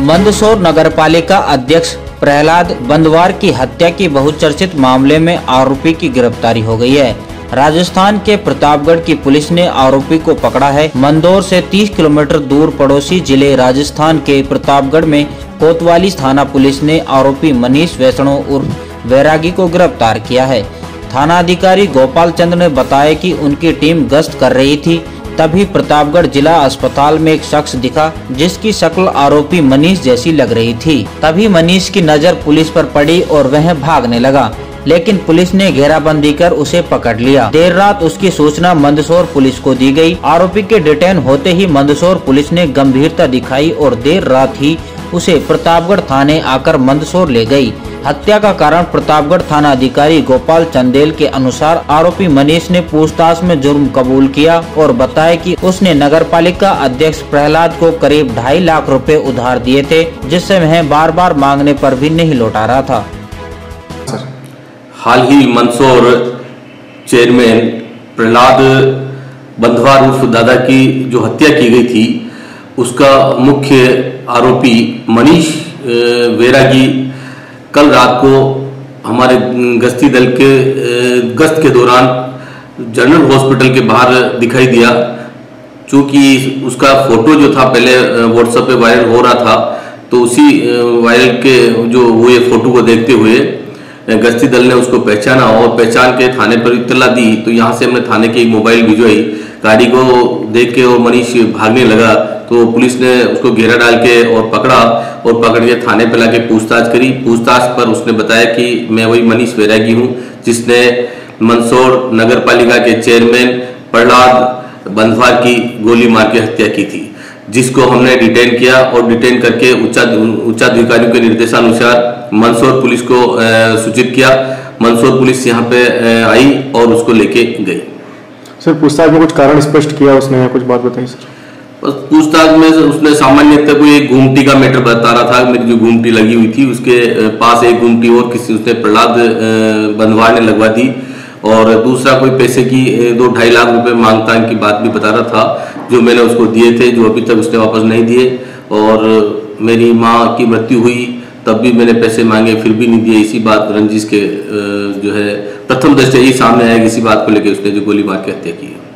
मंदसौर नगरपालिका अध्यक्ष प्रहलाद बंदवार की हत्या की बहुचर्चित मामले में आरोपी की गिरफ्तारी हो गई है। राजस्थान के प्रतापगढ़ की पुलिस ने आरोपी को पकड़ा है। मंदौर से 30 किलोमीटर दूर पड़ोसी ज़िले राजस्थान के प्रतापगढ़ में कोतवाली थाना पुलिस ने आरोपी मनीष वैष्णो उर्फ़ वैरागी को गिरफ़्तार किया है। थाना अधिकारी गोपाल चंद ने बताया कि उनकी टीम गश्त कर रही थी। तभी प्रतापगढ़ जिला अस्पताल में एक शख्स दिखा, जिसकी शक्ल आरोपी मनीष जैसी लग रही थी। तभी मनीष की नज़र पुलिस पर पड़ी और वह भागने लगा, लेकिन पुलिस ने घेराबंदी कर उसे पकड़ लिया। देर रात उसकी सूचना मंदसौर पुलिस को दी गई। आरोपी के डिटेन होते ही मंदसौर पुलिस ने गंभीरता दिखाई और देर रात ही उसे प्रतापगढ़ थाने आकर मंदसौर ले गई। हत्या का कारण प्रतापगढ़ थाना अधिकारी गोपाल चंदेल के अनुसार आरोपी मनीष ने पूछताछ में जुर्म कबूल किया और बताया कि उसने नगरपालिका अध्यक्ष प्रहलाद को करीब ढाई लाख रुपए उधार दिए थे, जिससे वह बार बार मांगने पर भी नहीं लौटा रहा था। हाल ही मंदसौर चेयरमैन प्रहलाद उर्फ़ दादा की जो हत्या की गई थी उसका मुख्य आरोपी मनीष वेरागी कल रात को हमारे गश्ती दल के गश्त के दौरान जनरल हॉस्पिटल के बाहर दिखाई दिया। चूँकि उसका फ़ोटो जो था पहले व्हाट्सएप पे वायरल हो रहा था तो उसी वायरल के जो हुए फ़ोटो को देखते हुए गश्ती दल ने उसको पहचाना और पहचान के थाने पर इतला दी। तो यहाँ से हमने थाने की एक मोबाइल भिजवाई। गाड़ी को देख के और मनीष भागने लगा तो पुलिस ने उसको घेरा डाल के और पकड़ा और पकड़ के थाने पर लाके पूछताछ करी। पूछताछ पर उसने बताया कि मैं वही मनीष वैरागी हूँ, जिसने मंदसौर नगर पालिका के चेयरमैन प्रहलाद बंधवार की गोली मार के हत्या की थी, जिसको हमने डिटेन किया और डिटेन करके उच्चाधिकारियों के निर्देशानुसार मंदसौर पुलिस को सूचित किया। मंदसौर पुलिस यहाँ पे आई और उसको लेके गई। सर, पूछताछ में कुछ कारण स्पष्ट किया उसने कुछ बात बताई, सर? बस पूछताछ में उसने सामान्यतः कोई एक घूमटी का मैटर बता रहा था। मेरी जो घूमटी लगी हुई थी, उसके पास एक घूमटी और किसी, उसने प्रहलाद बंधवार ने लगवा दी। और दूसरा कोई पैसे की दो ढाई लाख रुपए माँगता की बात भी बता रहा था, जो मैंने उसको दिए थे, जो अभी तक उसने वापस नहीं दिए। और मेरी माँ की मृत्यु हुई तब भी मैंने पैसे मांगे, फिर भी नहीं दिए। इसी बात रंजिश के जो है, प्रथम दृष्टि यही सामने आया इसी बात को लेकर उसने जो गोली मार के हत्या की है।